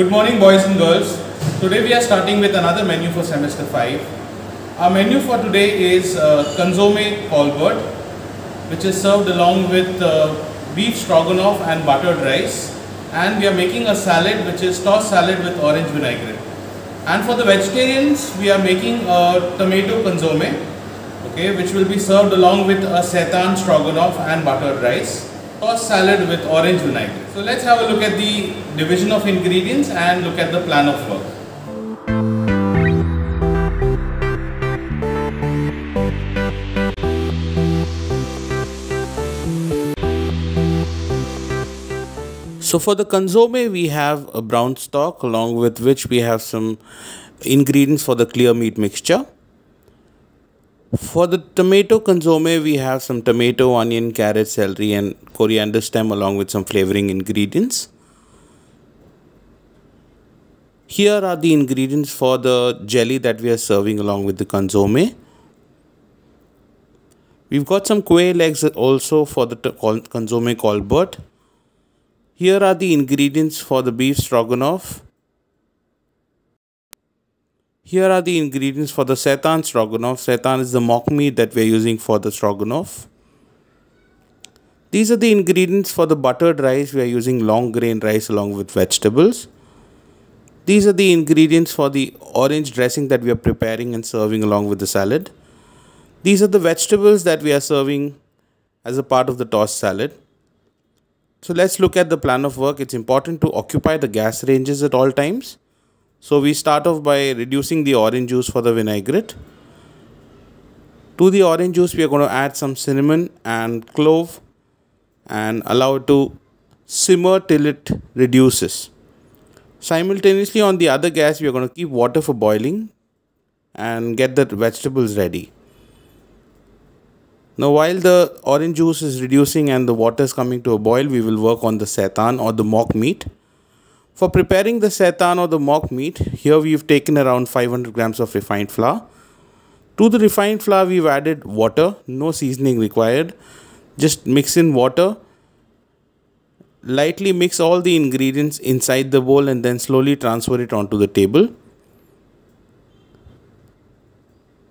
Good morning, boys and girls. Today we are starting with another menu for semester 5. Our menu for today is uh, Consomme Colbert, which is served along with uh, beef stroganoff and buttered rice. And we are making a salad, which is tossed salad with orange vinaigrette. And for the vegetarians, we are making a tomato consomme okay, which will be served along with a seitan stroganoff and buttered rice. Tossed salad with orange vinaigrette. So let's have a look at the division of ingredients and look at the plan of work. So for the consomme we have a brown stock along with which we have some ingredients for the clear meat mixture. For the tomato consomme, we have some tomato, onion, carrot, celery and coriander stem along with some flavoring ingredients. Here are the ingredients for the jelly that we are serving along with the consomme. We've got some quail eggs also for the consomme colbert. Here are the ingredients for the beef stroganoff. Here are the ingredients for the seitan stroganoff. Seitan is the mock meat that we are using for the stroganoff. These are the ingredients for the buttered rice. We are using long grain rice along with vegetables. These are the ingredients for the orange dressing that we are preparing and serving along with the salad. These are the vegetables that we are serving as a part of the tossed salad. So let's look at the plan of work. It's important to occupy the gas ranges at all times. So we start off by reducing the orange juice for the vinaigrette. To the orange juice we are going to add some cinnamon and clove and allow it to simmer till it reduces. Simultaneously on the other gas we are going to keep water for boiling and get the vegetables ready. Now while the orange juice is reducing and the water is coming to a boil, we will work on the seitan or the mock meat. For preparing the seitan or the mock meat, here we've taken around 500 grams of refined flour. To the refined flour, we've added water, no seasoning required. Just mix in water. Lightly mix all the ingredients inside the bowl and then slowly transfer it onto the table.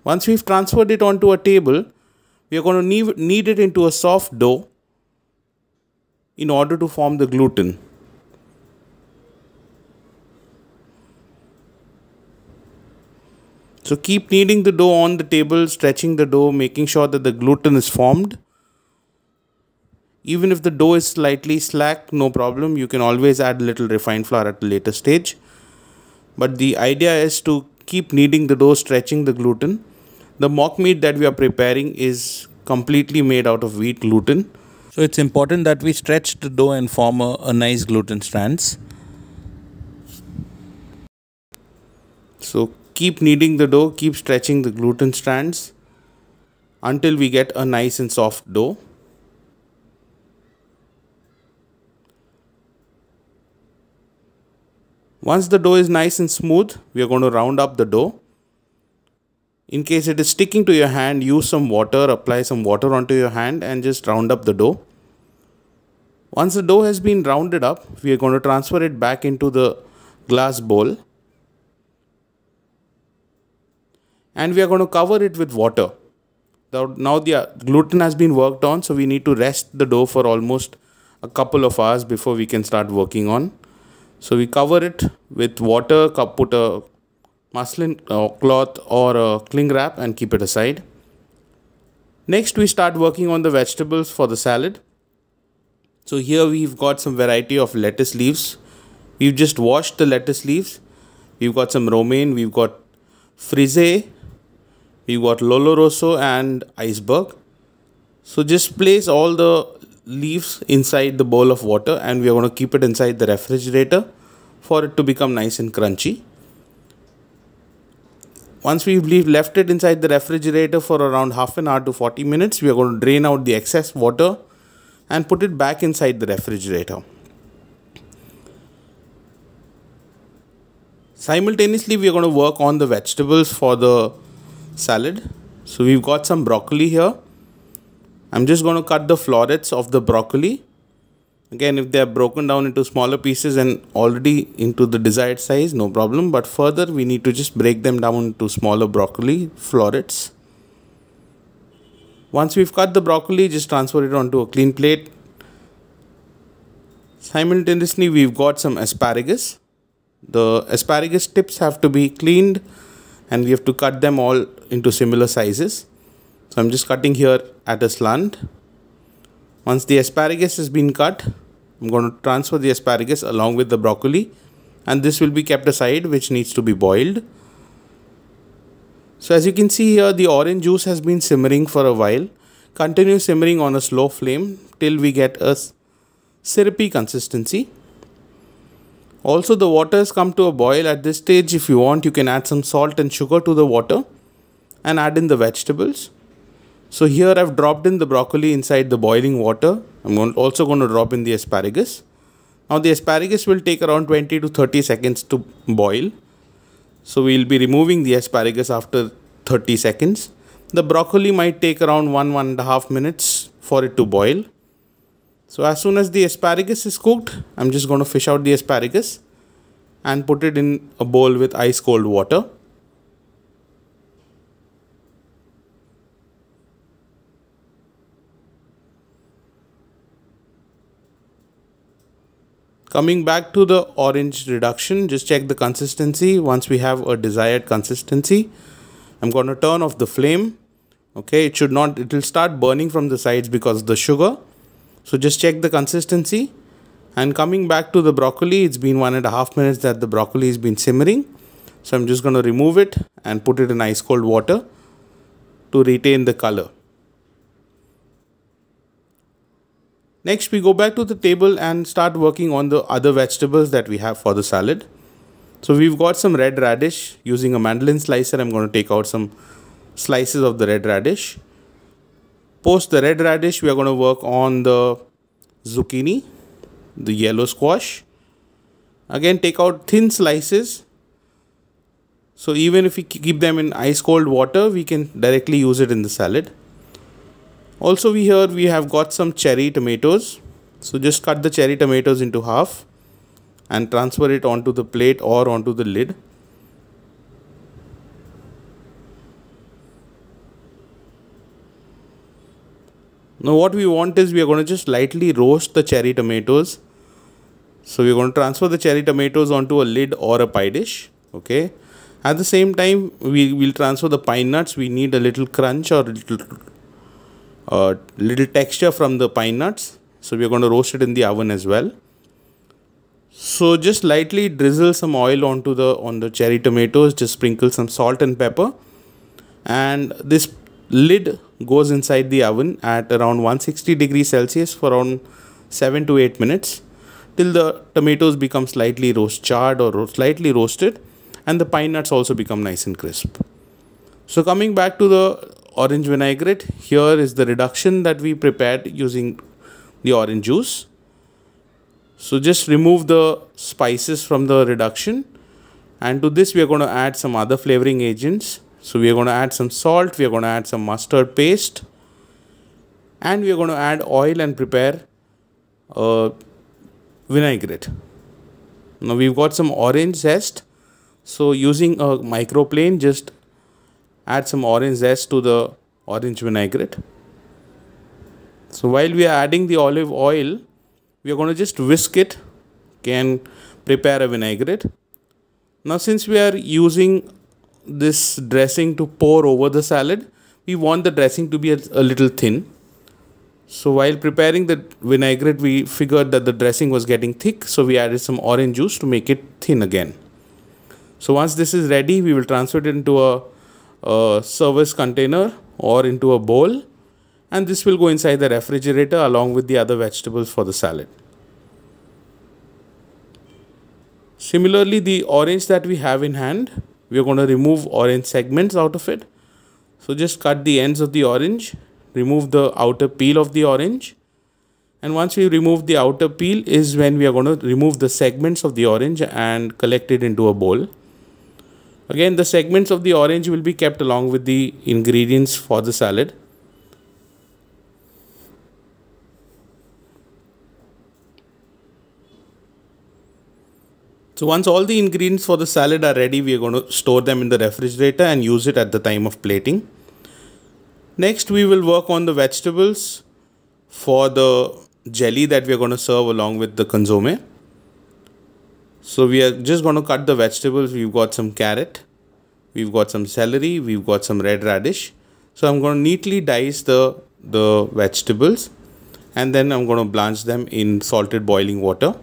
Once we've transferred it onto a table, we are going to knead it into a soft dough in order to form the gluten. So keep kneading the dough on the table, stretching the dough, making sure that the gluten is formed. Even if the dough is slightly slack, no problem. You can always add a little refined flour at a later stage. But the idea is to keep kneading the dough, stretching the gluten. The mock meat that we are preparing is completely made out of wheat gluten. So it's important that we stretch the dough and form a, a nice gluten strands. So keep kneading the dough, keep stretching the gluten strands until we get a nice and soft dough. Once the dough is nice and smooth, we are going to round up the dough. In case it is sticking to your hand, use some water, apply some water onto your hand and just round up the dough. Once the dough has been rounded up, we are going to transfer it back into the glass bowl. And we are going to cover it with water. Now the gluten has been worked on, so we need to rest the dough for almost a couple of hours before we can start working on. So we cover it with water, put a muslin uh, cloth or a cling wrap and keep it aside. Next we start working on the vegetables for the salad. So here we've got some variety of lettuce leaves. We've just washed the lettuce leaves. We've got some romaine, we've got frisee, we've got lollo rosso and iceberg. So just place all the leaves inside the bowl of water and we are going to keep it inside the refrigerator for it to become nice and crunchy. Once we've left it inside the refrigerator for around half an hour to 40 minutes, we are going to drain out the excess water and put it back inside the refrigerator. Simultaneously, we are going to work on the vegetables for the salad. So we've got some broccoli here. I'm just going to cut the florets of the broccoli. Again if they are broken down into smaller pieces and already into the desired size no problem. But further we need to just break them down into smaller broccoli florets. Once we've cut the broccoli just transfer it onto a clean plate. Simultaneously we've got some asparagus. The asparagus tips have to be cleaned and we have to cut them all into similar sizes so I'm just cutting here at a slant once the asparagus has been cut, I'm going to transfer the asparagus along with the broccoli and this will be kept aside which needs to be boiled. So as you can see here the orange juice has been simmering for a while. Continue simmering on a slow flame till we get a syrupy consistency. Also the water has come to a boil at this stage if you want you can add some salt and sugar to the water and add in the vegetables. So here I've dropped in the broccoli inside the boiling water. I'm also going to drop in the asparagus. Now the asparagus will take around 20 to 30 seconds to boil. So we'll be removing the asparagus after 30 seconds. The broccoli might take around one, one and a half minutes for it to boil. So as soon as the asparagus is cooked, I'm just going to fish out the asparagus and put it in a bowl with ice cold water. Coming back to the orange reduction, just check the consistency. Once we have a desired consistency, I'm going to turn off the flame. Okay, it should not, it will start burning from the sides because the sugar. So just check the consistency. And coming back to the broccoli, it's been one and a half minutes that the broccoli has been simmering. So I'm just going to remove it and put it in ice cold water to retain the color. Next, we go back to the table and start working on the other vegetables that we have for the salad. So we've got some red radish. Using a mandolin slicer, I'm going to take out some slices of the red radish. Post the red radish, we are going to work on the zucchini, the yellow squash. Again, take out thin slices. So even if we keep them in ice cold water, we can directly use it in the salad also we here we have got some cherry tomatoes so just cut the cherry tomatoes into half and transfer it onto the plate or onto the lid now what we want is we are going to just lightly roast the cherry tomatoes. So we're going to transfer the cherry tomatoes onto a lid or a pie dish okay? At the same time we will transfer the pine nuts. We need a little crunch or a little a little texture from the pine nuts. So we are going to roast it in the oven as well. So just lightly drizzle some oil onto the on the cherry tomatoes. Just sprinkle some salt and pepper. And this lid goes inside the oven at around 160 degrees celsius for around 7 to 8 minutes till the tomatoes become slightly roast charred or slightly roasted and the pine nuts also become nice and crisp. So coming back to the orange vinaigrette here is the reduction that we prepared using the orange juice. So just remove the spices from the reduction and to this we are going to add some other flavoring agents so we are going to add some salt we are going to add some mustard paste and we are going to add oil and prepare a vinaigrette now we've got some orange zest so using a microplane just add some orange zest to the orange vinaigrette. So while we are adding the olive oil, we are going to just whisk it can prepare a vinaigrette. Now since we are using this dressing to pour over the salad, we want the dressing to be a, a little thin. So while preparing the vinaigrette, we figured that the dressing was getting thick, so we added some orange juice to make it thin again. So once this is ready, we will transfer it into a a service container or into a bowl and this will go inside the refrigerator along with the other vegetables for the salad. Similarly, the orange that we have in hand, we are going to remove orange segments out of it. So just cut the ends of the orange, remove the outer peel of the orange. And once we remove the outer peel is when we are going to remove the segments of the orange and collect it into a bowl. Again, the segments of the orange will be kept along with the ingredients for the salad. So once all the ingredients for the salad are ready, we are going to store them in the refrigerator and use it at the time of plating. Next, we will work on the vegetables for the jelly that we are going to serve along with the consomme. So we are just going to cut the vegetables. We've got some carrot, we've got some celery, we've got some red radish. So I'm going to neatly dice the, the vegetables and then I'm going to blanch them in salted boiling water.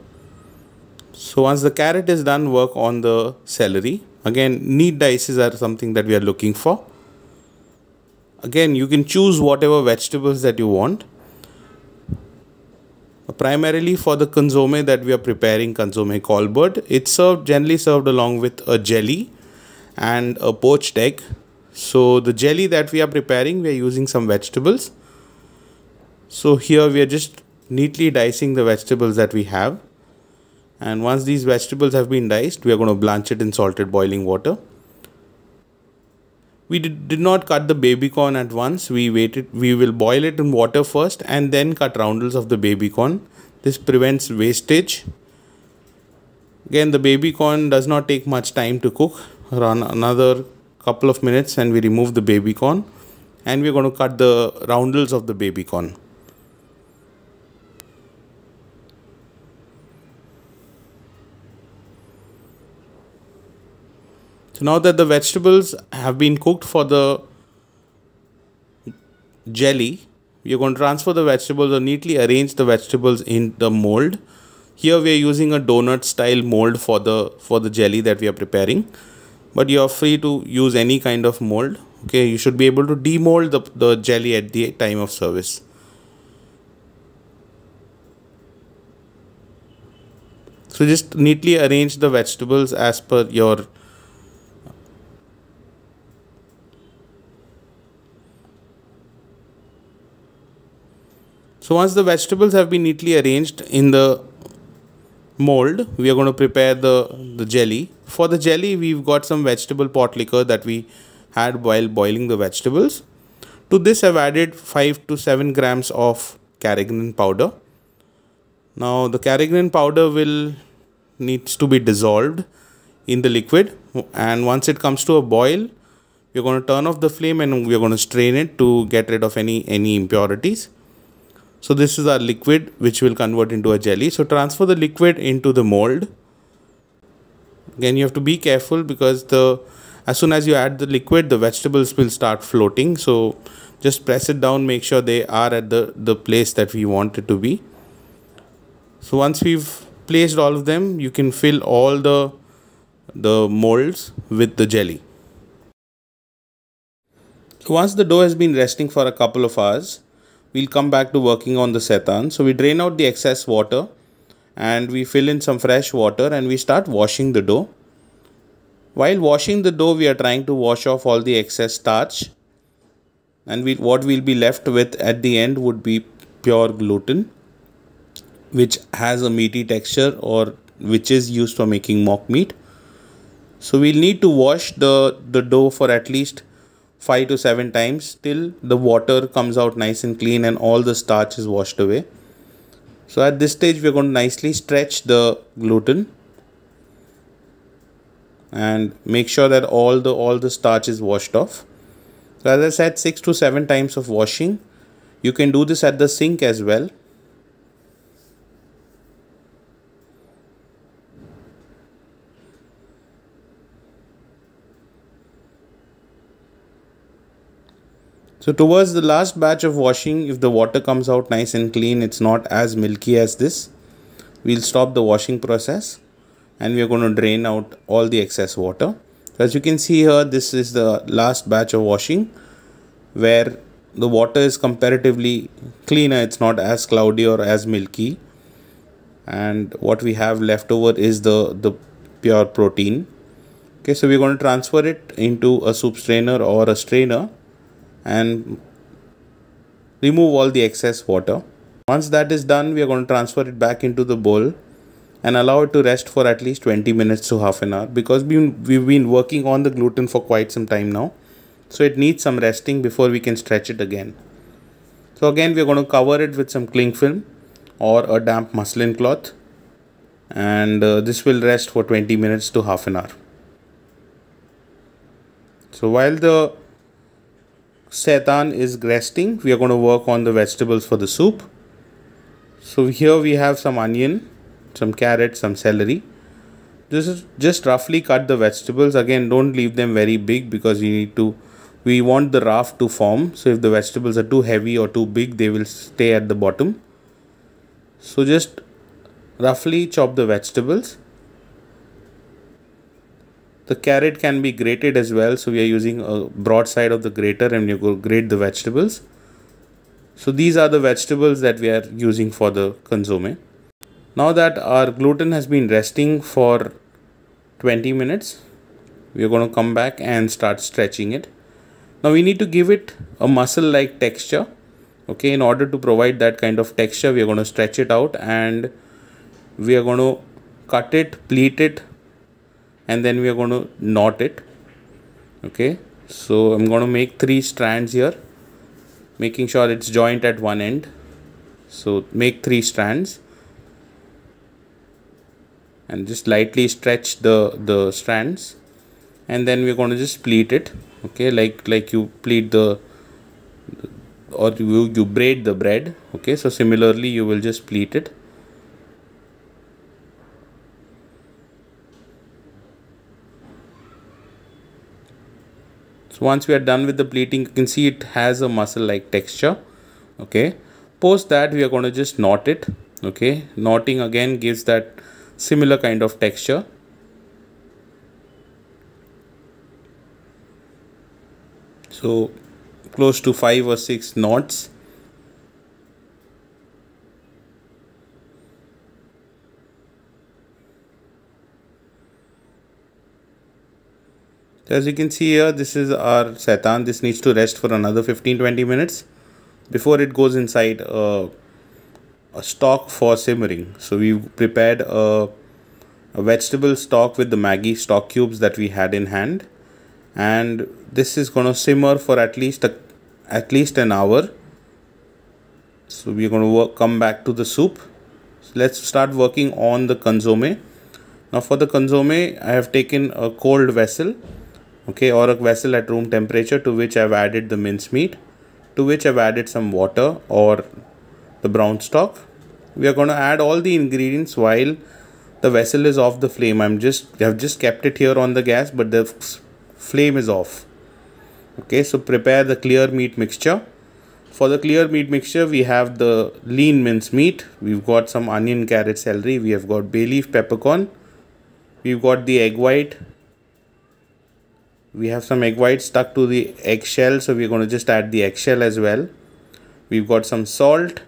So once the carrot is done, work on the celery. Again, neat dices are something that we are looking for. Again, you can choose whatever vegetables that you want. Primarily for the consomme that we are preparing, consomme colbert, it's served generally served along with a jelly and a poached egg. So the jelly that we are preparing, we are using some vegetables. So here we are just neatly dicing the vegetables that we have. And once these vegetables have been diced, we are going to blanch it in salted boiling water. We did, did not cut the baby corn at once. We waited. We will boil it in water first and then cut roundels of the baby corn. This prevents wastage. Again, the baby corn does not take much time to cook. Run another couple of minutes and we remove the baby corn. And we're going to cut the roundels of the baby corn. So now that the vegetables have been cooked for the jelly, you're going to transfer the vegetables or neatly arrange the vegetables in the mold. Here we are using a donut style mold for the for the jelly that we are preparing. But you are free to use any kind of mold. Okay, you should be able to demold the, the jelly at the time of service. So just neatly arrange the vegetables as per your So once the vegetables have been neatly arranged in the mold, we are going to prepare the, the jelly. For the jelly, we've got some vegetable pot liquor that we had while boiling the vegetables. To this, I've added 5 to 7 grams of carrageenan powder. Now, the carrageenan powder will needs to be dissolved in the liquid and once it comes to a boil, we're going to turn off the flame and we're going to strain it to get rid of any any impurities. So this is our liquid which will convert into a jelly. So transfer the liquid into the mold. Again, you have to be careful because the as soon as you add the liquid, the vegetables will start floating. So just press it down, make sure they are at the, the place that we want it to be. So once we've placed all of them, you can fill all the, the molds with the jelly. So once the dough has been resting for a couple of hours, we'll come back to working on the seitan. So we drain out the excess water and we fill in some fresh water and we start washing the dough. While washing the dough, we are trying to wash off all the excess starch and we, what we'll be left with at the end would be pure gluten which has a meaty texture or which is used for making mock meat. So we'll need to wash the, the dough for at least 5 to 7 times till the water comes out nice and clean and all the starch is washed away. So at this stage we are going to nicely stretch the gluten and make sure that all the all the starch is washed off. So as I said 6 to 7 times of washing. You can do this at the sink as well. So towards the last batch of washing, if the water comes out nice and clean, it's not as milky as this, we'll stop the washing process and we're going to drain out all the excess water. So as you can see here, this is the last batch of washing where the water is comparatively cleaner. It's not as cloudy or as milky. And what we have left over is the, the pure protein. Okay, so we're going to transfer it into a soup strainer or a strainer and remove all the excess water. Once that is done, we are going to transfer it back into the bowl and allow it to rest for at least 20 minutes to half an hour because we've been working on the gluten for quite some time now. So it needs some resting before we can stretch it again. So again, we're going to cover it with some cling film or a damp muslin cloth. and uh, this will rest for 20 minutes to half an hour so while the seitan is resting. We are going to work on the vegetables for the soup. So here we have some onion some carrot some celery. This is just roughly cut the vegetables. Again don't leave them very big because you need to we want the raft to form. So if the vegetables are too heavy or too big they will stay at the bottom. So just roughly chop the vegetables the carrot can be grated as well. So we are using a broad side of the grater and you go grate the vegetables. So these are the vegetables that we are using for the consomme. Now that our gluten has been resting for 20 minutes we are going to come back and start stretching it. Now we need to give it a muscle like texture okay? In order to provide that kind of texture we are going to stretch it out and we are going to cut it pleat it and then we are going to knot it. Okay? So I'm going to make three strands here making sure it's joint at one end. So make three strands. And just lightly stretch the the strands. And then we're going to just pleat it. Okay? Like like you pleat the or you, you braid the bread. Okay? So similarly you will just pleat it so once we are done with the pleating you can see it has a muscle like texture okay? Post that we are going to just knot it okay? Knotting again gives that similar kind of texture. So close to 5 or 6 knots as you can see here this is our seitan this needs to rest for another 15-20 minutes before it goes inside a, a stock for simmering. So we prepared a, a vegetable stock with the Maggi stock cubes that we had in hand. And this is going to simmer for at least a, at least an hour. So we're going to work, come back to the soup. So let's start working on the consomme. Now for the consomme I have taken a cold vessel okay or a vessel at room temperature to which I've added the mincemeat to which I've added some water or the brown stock. We are going to add all the ingredients while the vessel is off the flame. I'm just I've just kept it here on the gas but the flame is off. Okay so prepare the clear meat mixture. For the clear meat mixture we have the lean mince meat. We've got some onion carrot celery. We have got bay leaf peppercorn. We've got the egg white we have some egg white stuck to the eggshell so we're going to just add the eggshell as well. We've got some salt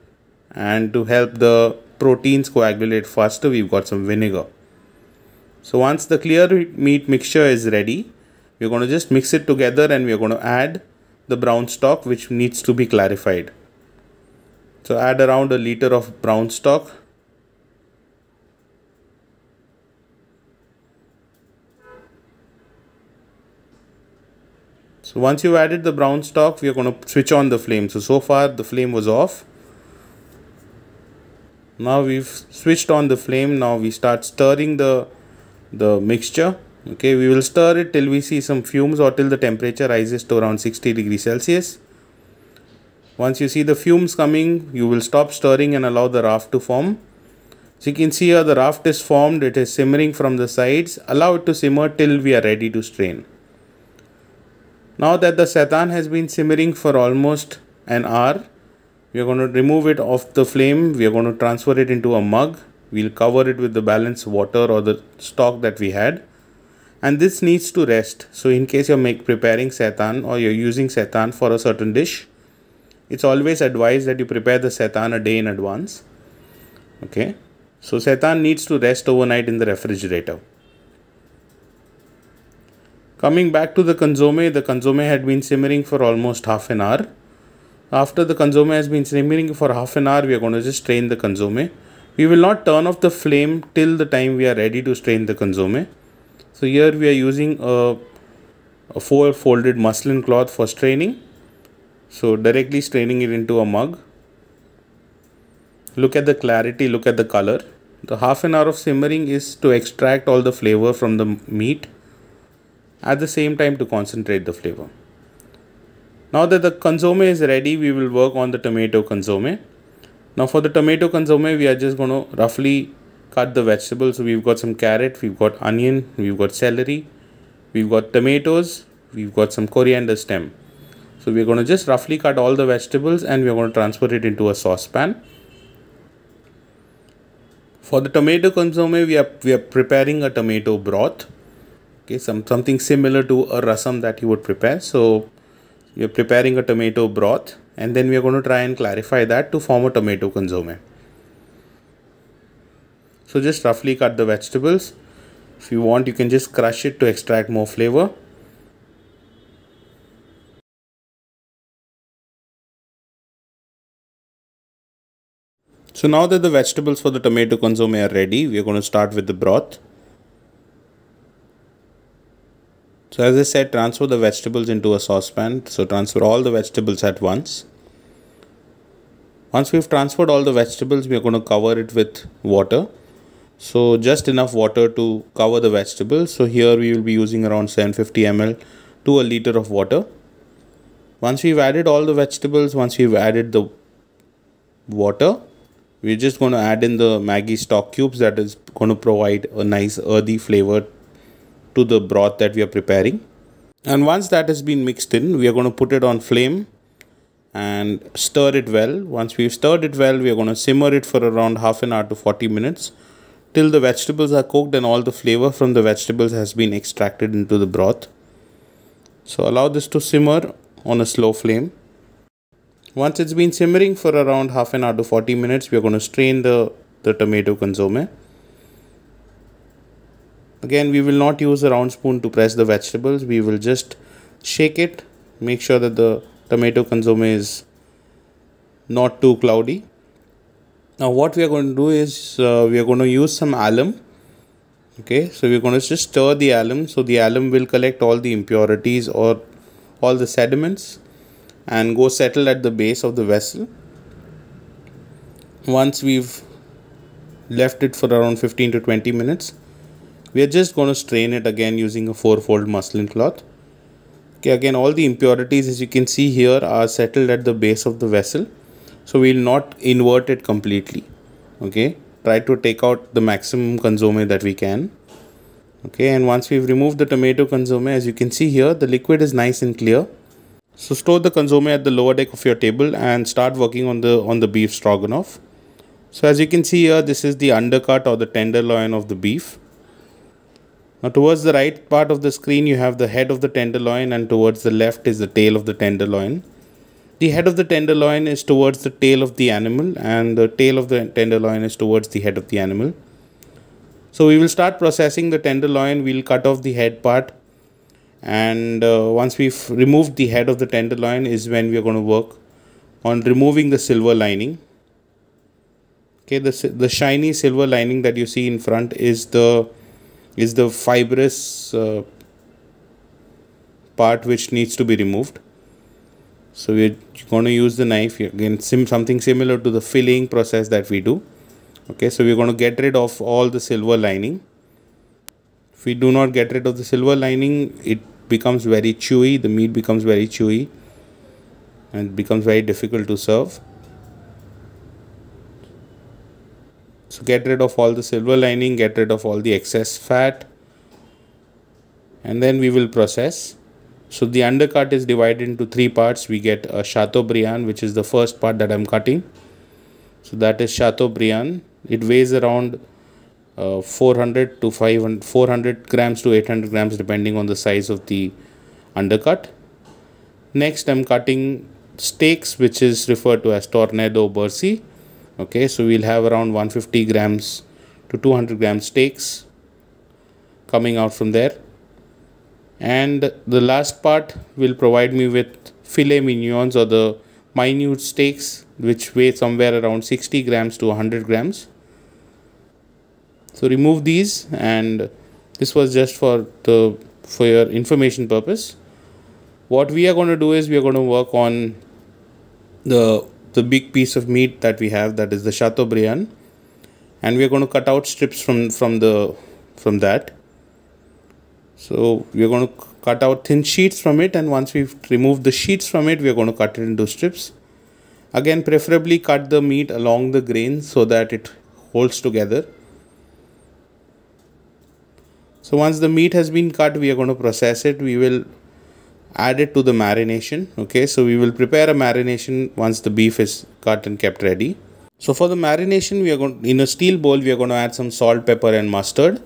and to help the proteins coagulate faster we've got some vinegar. So once the clear meat mixture is ready we're going to just mix it together and we're going to add the brown stock which needs to be clarified. So add around a liter of brown stock So once you've added the brown stock, we are going to switch on the flame. So, so far the flame was off. Now we've switched on the flame. Now we start stirring the, the mixture. Okay, we will stir it till we see some fumes or till the temperature rises to around 60 degrees Celsius. Once you see the fumes coming, you will stop stirring and allow the raft to form. So you can see here the raft is formed, it is simmering from the sides. Allow it to simmer till we are ready to strain. Now that the seitan has been simmering for almost an hour, we are going to remove it off the flame. We are going to transfer it into a mug. We'll cover it with the balanced water or the stock that we had. And this needs to rest. So in case you're make, preparing seitan or you're using seitan for a certain dish, it's always advised that you prepare the seitan a day in advance. Okay. So seitan needs to rest overnight in the refrigerator. Coming back to the consomme, the consomme had been simmering for almost half an hour. After the consomme has been simmering for half an hour, we are going to just strain the consomme. We will not turn off the flame till the time we are ready to strain the consomme. So here we are using a, a four folded muslin cloth for straining. So directly straining it into a mug. Look at the clarity, look at the color. the half an hour of simmering is to extract all the flavor from the meat at the same time to concentrate the flavor. Now that the consomme is ready, we will work on the tomato consomme. Now for the tomato consomme, we are just going to roughly cut the vegetables. So we've got some carrot, we've got onion, we've got celery, we've got tomatoes, we've got some coriander stem. So we're going to just roughly cut all the vegetables and we're going to transfer it into a saucepan. For the tomato consomme, we are, we are preparing a tomato broth. Okay, some, something similar to a rasam that you would prepare. So we are preparing a tomato broth and then we are going to try and clarify that to form a tomato consomme. So just roughly cut the vegetables. If you want, you can just crush it to extract more flavor. So now that the vegetables for the tomato consomme are ready, we are going to start with the broth. So as I said, transfer the vegetables into a saucepan. So transfer all the vegetables at once. Once we've transferred all the vegetables, we are going to cover it with water. So just enough water to cover the vegetables. So here we will be using around 750 ml to a liter of water. Once we've added all the vegetables, once we've added the water, we're just going to add in the Maggi stock cubes that is going to provide a nice earthy flavor to the broth that we are preparing. And once that has been mixed in, we are going to put it on flame and stir it well. Once we've stirred it well, we are going to simmer it for around half an hour to 40 minutes till the vegetables are cooked and all the flavor from the vegetables has been extracted into the broth. So allow this to simmer on a slow flame. Once it's been simmering for around half an hour to 40 minutes, we are going to strain the, the tomato consomme. Again, we will not use a round spoon to press the vegetables. We will just shake it, make sure that the tomato consomme is not too cloudy. Now what we are going to do is uh, we are going to use some alum. Okay, so we're going to just stir the alum. So the alum will collect all the impurities or all the sediments and go settle at the base of the vessel. Once we've left it for around 15 to 20 minutes, we are just going to strain it again using a four-fold muslin cloth. Okay, again all the impurities as you can see here are settled at the base of the vessel. So we will not invert it completely. Okay, try to take out the maximum consomme that we can. Okay, and once we've removed the tomato consomme, as you can see here, the liquid is nice and clear so store the consomme at the lower deck of your table and start working on the on the beef stroganoff. So as you can see here, this is the undercut or the tenderloin of the beef. Now towards the right part of the screen, you have the head of the tenderloin and towards the left is the tail of the tenderloin. The head of the tenderloin is towards the tail of the animal and the tail of the tenderloin is towards the head of the animal. So we will start processing the tenderloin. We'll cut off the head part and uh, once we've removed the head of the tenderloin is when we are going to work on removing the silver lining okay the, the shiny silver lining that you see in front is the is the fibrous uh, part which needs to be removed. So we're going to use the knife again sim something similar to the filling process that we do. Okay so we're going to get rid of all the silver lining. If we do not get rid of the silver lining it becomes very chewy the meat becomes very chewy and becomes very difficult to serve so get rid of all the silver lining get rid of all the excess fat and then we will process. So the undercut is divided into three parts. We get a chateaubriand which is the first part that i'm cutting. So that is chateaubriand. It weighs around uh, 400 to 500 400 grams to 800 grams depending on the size of the undercut. Next i'm cutting steaks which is referred to as tornado bursi okay so we'll have around 150 grams to 200 gram steaks coming out from there. And the last part will provide me with filet mignons or the minute steaks which weigh somewhere around 60 grams to 100 grams. So remove these and this was just for the for your information purpose. What we are going to do is we are going to work on the the big piece of meat that we have that is the chateaubriand and we are going to cut out strips from from the from that. So we are going to cut out thin sheets from it and once we've removed the sheets from it we are going to cut it into strips. Again preferably cut the meat along the grain so that it holds together. So once the meat has been cut we are going to process it. We will add it to the marination okay? So we will prepare a marination once the beef is cut and kept ready. So for the marination we are going in a steel bowl we are going to add some salt pepper and mustard.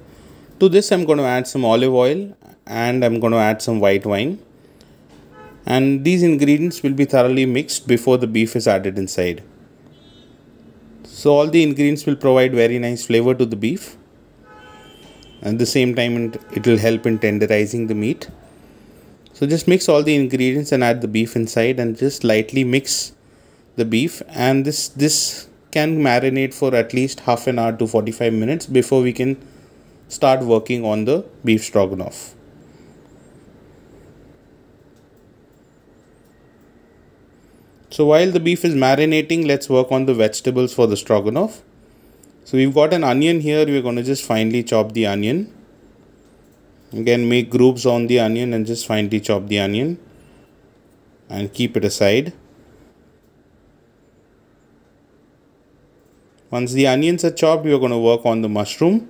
To this i'm going to add some olive oil and i'm going to add some white wine. And these ingredients will be thoroughly mixed before the beef is added inside. So all the ingredients will provide very nice flavor to the beef. At the same time it will help in tenderizing the meat so just mix all the ingredients and add the beef inside and just lightly mix the beef and this this can marinate for at least half an hour to 45 minutes before we can start working on the beef stroganoff. So while the beef is marinating, let's work on the vegetables for the stroganoff. So we've got an onion here, we're going to just finely chop the onion again make grooves on the onion and just finely chop the onion. And keep it aside. Once the onions are chopped we are going to work on the mushroom.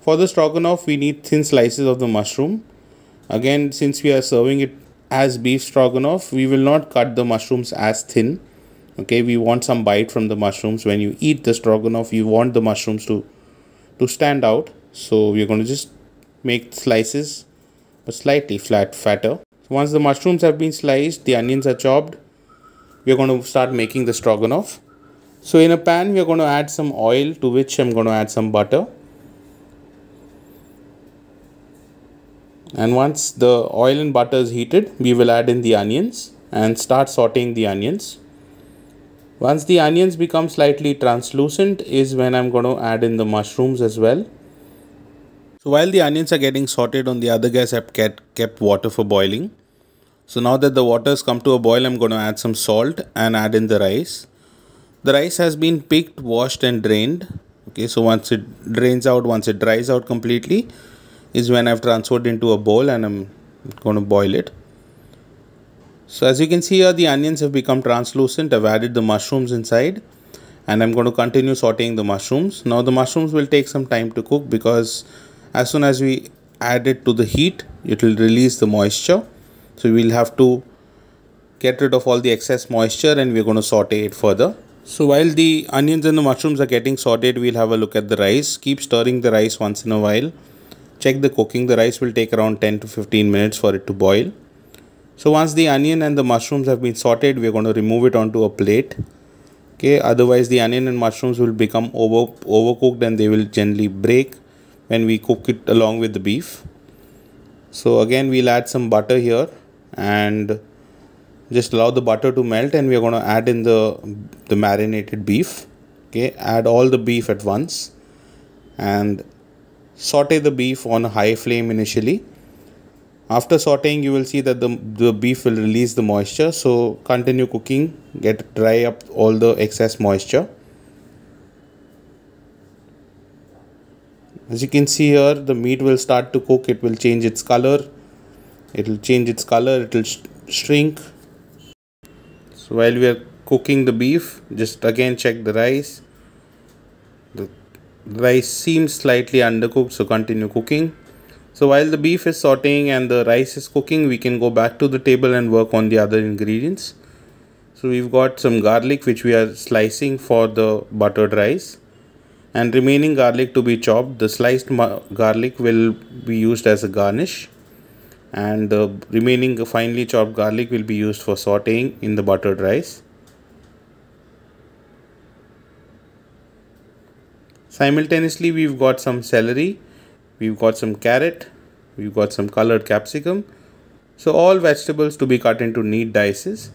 For the stroganoff we need thin slices of the mushroom. Again since we are serving it as beef stroganoff we will not cut the mushrooms as thin. Okay we want some bite from the mushrooms. When you eat the stroganoff you want the mushrooms to to stand out. So we're going to just make slices but slightly flat fatter. So once the mushrooms have been sliced, the onions are chopped, we are going to start making the stroganoff. So in a pan, we are going to add some oil to which I'm going to add some butter. And once the oil and butter is heated, we will add in the onions and start sauteing the onions. Once the onions become slightly translucent is when I'm going to add in the mushrooms as well. So while the onions are getting sauteed on the other gas, I've kept, kept water for boiling. So now that the water has come to a boil, I'm going to add some salt and add in the rice. The rice has been picked, washed and drained. Okay, so once it drains out, once it dries out completely, is when I've transferred into a bowl and I'm going to boil it. So as you can see here, the onions have become translucent. I've added the mushrooms inside and I'm going to continue sauteing the mushrooms. Now the mushrooms will take some time to cook because as soon as we add it to the heat it will release the moisture. So we'll have to get rid of all the excess moisture and we're going to saute it further. So while the onions and the mushrooms are getting sauteed we'll have a look at the rice. Keep stirring the rice once in a while. Check the cooking. The rice will take around 10 to 15 minutes for it to boil. So once the onion and the mushrooms have been sauteed we're going to remove it onto a plate. Okay otherwise the onion and mushrooms will become over overcooked and they will generally break when we cook it along with the beef. So again we'll add some butter here and just allow the butter to melt and we're going to add in the the marinated beef. Okay add all the beef at once and saute the beef on a high flame initially. After sauteing you will see that the, the beef will release the moisture. So continue cooking get dry up all the excess moisture as you can see here the meat will start to cook. It will change its color. It will change its color. It will sh shrink. So while we are cooking the beef just again check the rice. The rice seems slightly undercooked so continue cooking. So while the beef is sauteing and the rice is cooking we can go back to the table and work on the other ingredients. So we've got some garlic which we are slicing for the buttered rice and remaining garlic to be chopped. The sliced garlic will be used as a garnish and the remaining finely chopped garlic will be used for sauteing in the buttered rice. Simultaneously we've got some celery we've got some carrot we've got some colored capsicum. So all vegetables to be cut into neat dices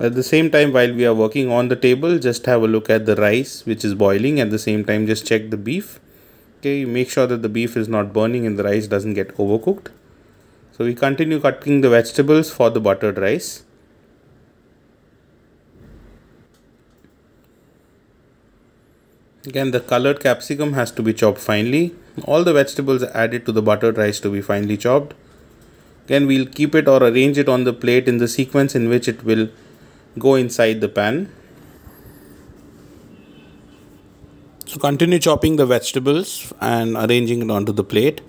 at the same time while we are working on the table just have a look at the rice which is boiling at the same time just check the beef okay make sure that the beef is not burning and the rice doesn't get overcooked so we continue cutting the vegetables for the buttered rice Again, the colored capsicum has to be chopped finely. All the vegetables added to the buttered rice to be finely chopped. Again, we'll keep it or arrange it on the plate in the sequence in which it will go inside the pan. So continue chopping the vegetables and arranging it onto the plate.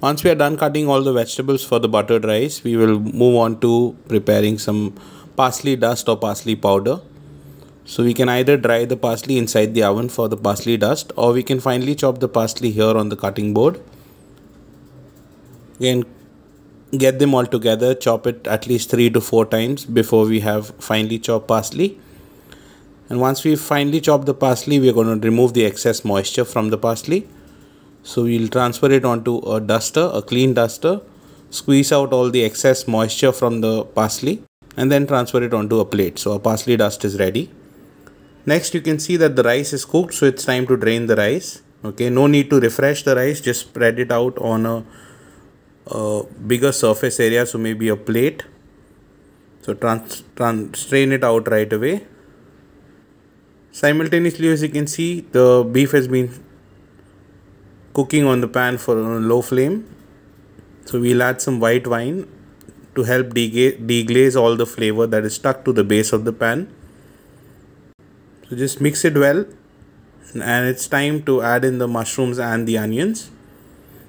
Once we are done cutting all the vegetables for the buttered rice, we will move on to preparing some parsley dust or parsley powder. So we can either dry the parsley inside the oven for the parsley dust or we can finely chop the parsley here on the cutting board. Again get them all together, chop it at least 3 to 4 times before we have finely chopped parsley. And once we finely chop the parsley, we are going to remove the excess moisture from the parsley. So we'll transfer it onto a duster, a clean duster, squeeze out all the excess moisture from the parsley and then transfer it onto a plate. So our parsley dust is ready. Next you can see that the rice is cooked so it's time to drain the rice. Okay, no need to refresh the rice, just spread it out on a, a bigger surface area so maybe a plate. So trans, trans, strain it out right away. Simultaneously as you can see the beef has been cooking on the pan for a low flame. So we'll add some white wine to help deglaze all the flavor that is stuck to the base of the pan so just mix it well and it's time to add in the mushrooms and the onions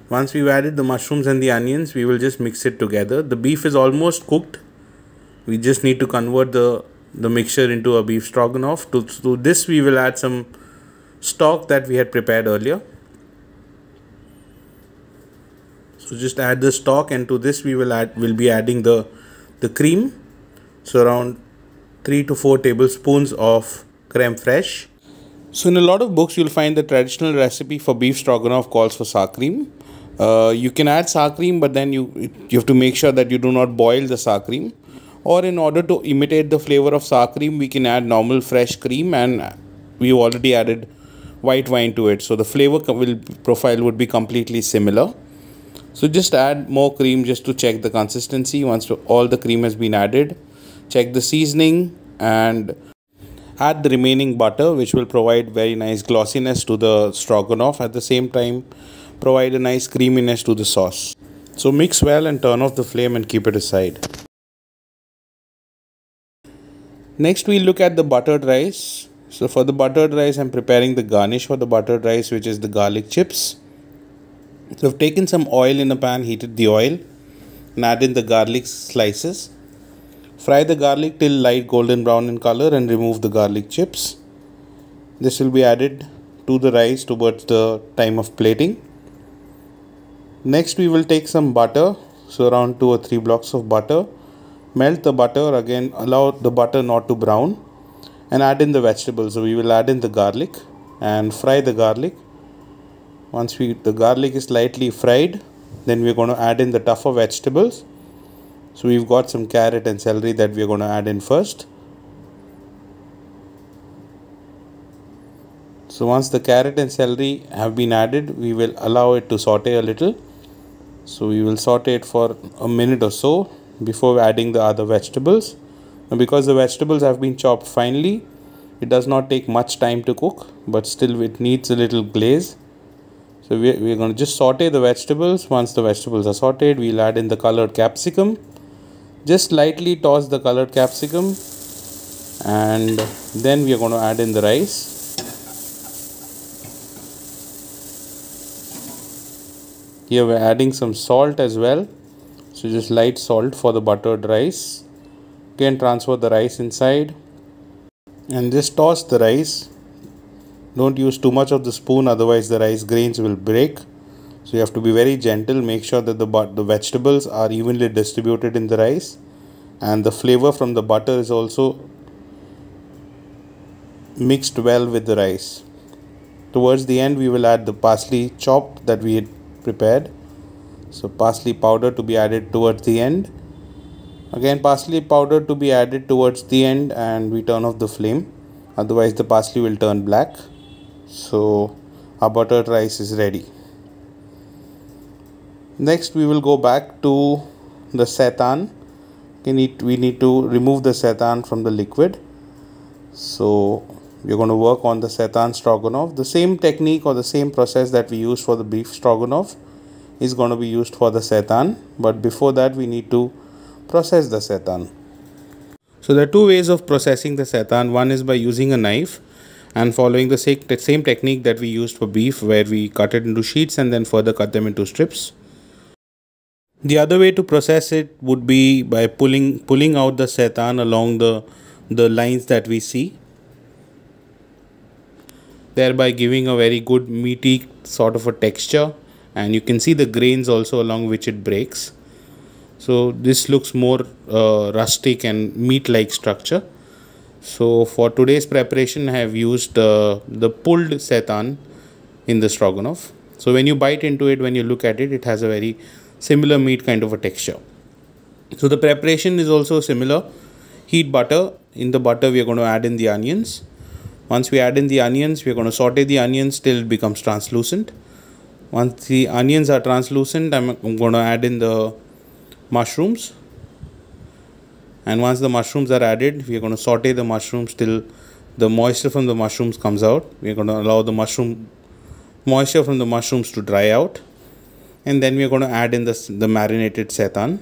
once we've added the mushrooms and the onions we will just mix it together. The beef is almost cooked. We just need to convert the the mixture into a beef stroganoff. To, to this we will add some stock that we had prepared earlier. So just add the stock and to this we will add will be adding the the cream. So around 3 to 4 tablespoons of creme fraiche. So in a lot of books you'll find the traditional recipe for beef stroganoff calls for sour cream. Uh, you can add sour cream but then you you have to make sure that you do not boil the sour cream. Or in order to imitate the flavor of sour cream we can add normal fresh cream and we've already added white wine to it. So the flavor will profile would be completely similar. So just add more cream just to check the consistency once all the cream has been added. Check the seasoning and add the remaining butter which will provide very nice glossiness to the stroganoff at the same time provide a nice creaminess to the sauce. So mix well and turn off the flame and keep it aside. Next we look at the buttered rice. So for the buttered rice i'm preparing the garnish for the buttered rice which is the garlic chips. So i've taken some oil in a pan heated the oil and add in the garlic slices Fry the garlic till light golden brown in color and remove the garlic chips. This will be added to the rice towards the time of plating. Next we will take some butter, so around 2 or 3 blocks of butter. Melt the butter again, allow the butter not to brown and add in the vegetables. So we will add in the garlic and fry the garlic. Once we the garlic is slightly fried, then we're going to add in the tougher vegetables so we've got some carrot and celery that we're going to add in first. So once the carrot and celery have been added, we will allow it to saute a little. So we will saute it for a minute or so before adding the other vegetables. Now because the vegetables have been chopped finely, it does not take much time to cook, but still it needs a little glaze. So we're, we're going to just saute the vegetables. Once the vegetables are sauteed, we'll add in the colored capsicum just lightly toss the colored capsicum and then we are going to add in the rice. Here we're adding some salt as well. So just light salt for the buttered rice. Again transfer the rice inside. And just toss the rice. Don't use too much of the spoon otherwise the rice grains will break. So you have to be very gentle. Make sure that the the vegetables are evenly distributed in the rice and the flavor from the butter is also mixed well with the rice. Towards the end we will add the parsley chopped that we had prepared. So parsley powder to be added towards the end. Again parsley powder to be added towards the end and we turn off the flame. Otherwise the parsley will turn black. So our buttered rice is ready. Next we will go back to the seitan we need, we need to remove the seitan from the liquid. So we're going to work on the seitan stroganoff. The same technique or the same process that we use for the beef stroganoff is going to be used for the seitan but before that we need to process the seitan so there are two ways of processing the seitan one is by using a knife and following the same technique that we used for beef where we cut it into sheets and then further cut them into strips the other way to process it would be by pulling pulling out the seitan along the the lines that we see thereby giving a very good meaty sort of a texture. And you can see the grains also along which it breaks. So this looks more uh, rustic and meat like structure. So for today's preparation I have used uh, the pulled seitan in the stroganoff. So when you bite into it when you look at it it has a very similar meat kind of a texture. So the preparation is also similar. Heat butter. In the butter we are going to add in the onions. Once we add in the onions we are going to saute the onions till it becomes translucent. Once the onions are translucent I'm, I'm going to add in the mushrooms. And once the mushrooms are added we are going to saute the mushrooms till the moisture from the mushrooms comes out. We are going to allow the mushroom moisture from the mushrooms to dry out and then we are going to add in the, the marinated seitan.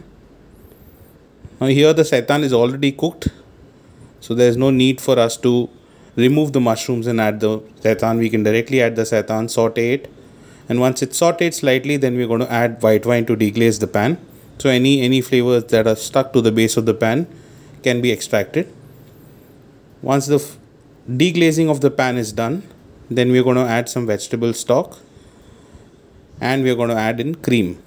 Now here the seitan is already cooked. So there is no need for us to remove the mushrooms and add the seitan. We can directly add the seitan saute it. And once it's sauteed slightly then we're going to add white wine to deglaze the pan. So any any flavors that are stuck to the base of the pan can be extracted. Once the deglazing of the pan is done then we're going to add some vegetable stock and we're going to add in cream.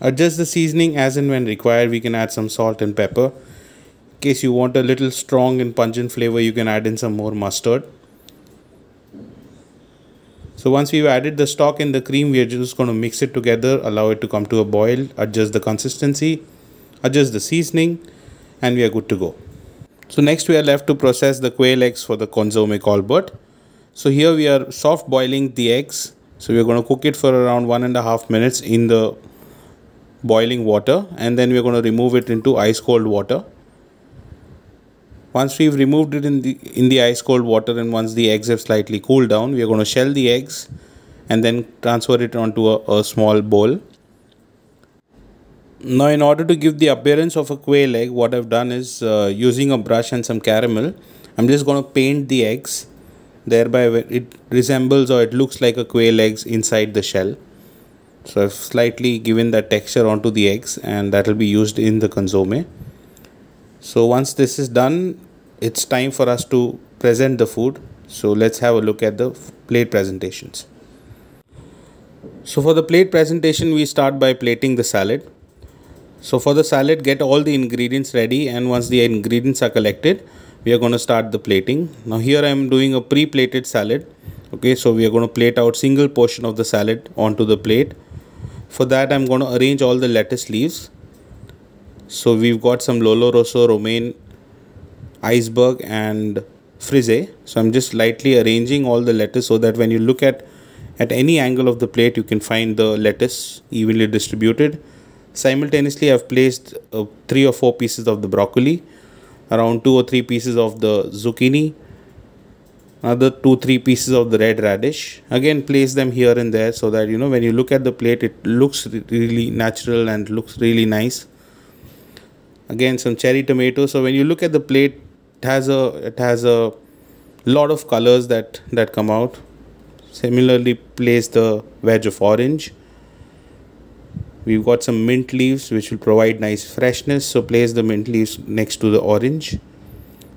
Adjust the seasoning as and when required. We can add some salt and pepper. In case you want a little strong and pungent flavor you can add in some more mustard. So once we've added the stock in the cream we are just going to mix it together allow it to come to a boil adjust the consistency adjust the seasoning and we are good to go so next we are left to process the quail eggs for the consomme colbert so here we are soft boiling the eggs. So we are going to cook it for around one and a half minutes in the boiling water and then we are going to remove it into ice cold water. Once we've removed it in the in the ice cold water and once the eggs have slightly cooled down we are going to shell the eggs and then transfer it onto a, a small bowl now in order to give the appearance of a quail egg what I've done is uh, using a brush and some caramel I'm just going to paint the eggs. Thereby it resembles or it looks like a quail eggs inside the shell. So I've slightly given that texture onto the eggs and that will be used in the consomme so once this is done it's time for us to present the food. So let's have a look at the plate presentations. So for the plate presentation we start by plating the salad so for the salad get all the ingredients ready and once the ingredients are collected we are going to start the plating now here i am doing a pre-plated salad okay so we are going to plate out single portion of the salad onto the plate for that i'm going to arrange all the lettuce leaves so we've got some Lollo Rosso, Romaine, Iceberg and Frise. So I'm just lightly arranging all the lettuce so that when you look at at any angle of the plate you can find the lettuce evenly distributed. Simultaneously I've placed uh, three or four pieces of the broccoli, around two or three pieces of the zucchini, another two three pieces of the red radish. Again place them here and there so that you know when you look at the plate it looks really natural and looks really nice. Again some cherry tomato so when you look at the plate it has a it has a lot of colors that that come out. Similarly place the wedge of orange we've got some mint leaves which will provide nice freshness. So place the mint leaves next to the orange.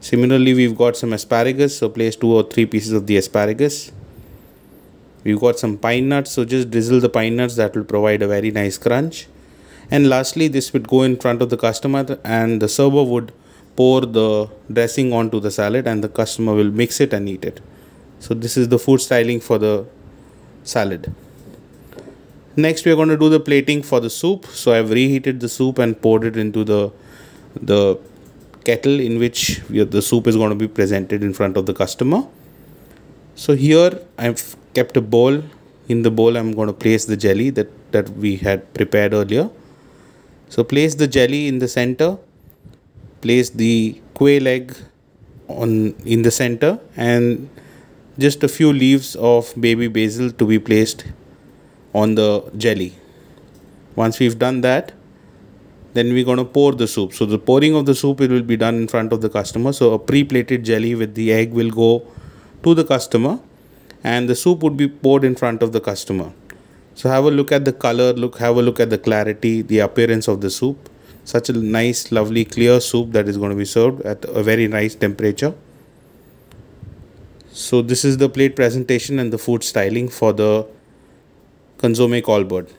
Similarly we've got some asparagus. So place two or three pieces of the asparagus. We've got some pine nuts. So just drizzle the pine nuts. That will provide a very nice crunch. And lastly this would go in front of the customer and the server would pour the dressing onto the salad and the customer will mix it and eat it. So this is the food styling for the salad next we are going to do the plating for the soup. So i've reheated the soup and poured it into the the kettle in which the soup is going to be presented in front of the customer. So here i've kept a bowl. In the bowl i'm going to place the jelly that that we had prepared earlier. So place the jelly in the center, place the quail egg on in the center and just a few leaves of baby basil to be placed on the jelly. Once we've done that, then we're going to pour the soup. So the pouring of the soup it will be done in front of the customer. So a pre-plated jelly with the egg will go to the customer and the soup would be poured in front of the customer. So have a look at the color, look have a look at the clarity, the appearance of the soup. Such a nice, lovely, clear soup that is going to be served at a very nice temperature. So this is the plate presentation and the food styling for the consomme colbert.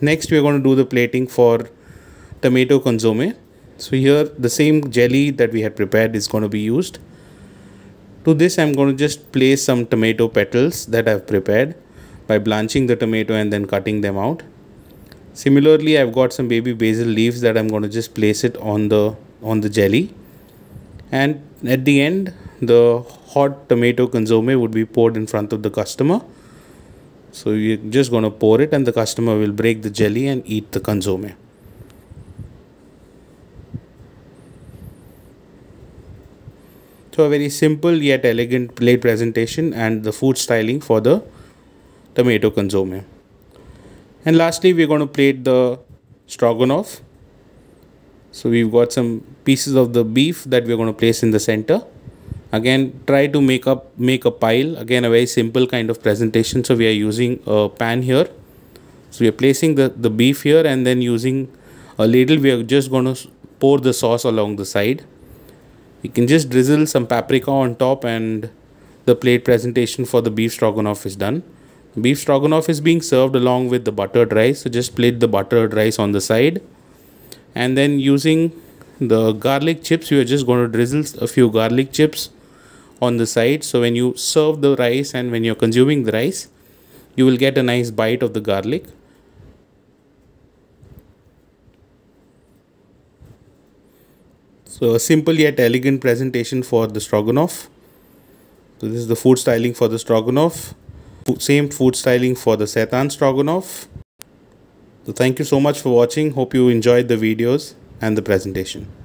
Next we are going to do the plating for tomato consomme. So here the same jelly that we had prepared is going to be used. To this I'm going to just place some tomato petals that I've prepared by blanching the tomato and then cutting them out. Similarly, I've got some baby basil leaves that I'm going to just place it on the on the jelly. And at the end, the hot tomato consomme would be poured in front of the customer. So you're just going to pour it and the customer will break the jelly and eat the consomme. So a very simple yet elegant plate presentation and the food styling for the tomato consomme. And lastly, we're going to plate the stroganoff. So we've got some pieces of the beef that we're going to place in the center. Again, try to make up make a pile. Again, a very simple kind of presentation. So we are using a pan here. So we are placing the, the beef here and then using a ladle, we are just going to pour the sauce along the side. You can just drizzle some paprika on top and the plate presentation for the beef stroganoff is done. Beef stroganoff is being served along with the buttered rice. So just plate the buttered rice on the side. And then using the garlic chips, you are just going to drizzle a few garlic chips on the side. So when you serve the rice and when you're consuming the rice, you will get a nice bite of the garlic. So a simple yet elegant presentation for the stroganoff. So this is the food styling for the stroganoff same food styling for the seitan stroganoff. So thank you so much for watching. Hope you enjoyed the videos and the presentation.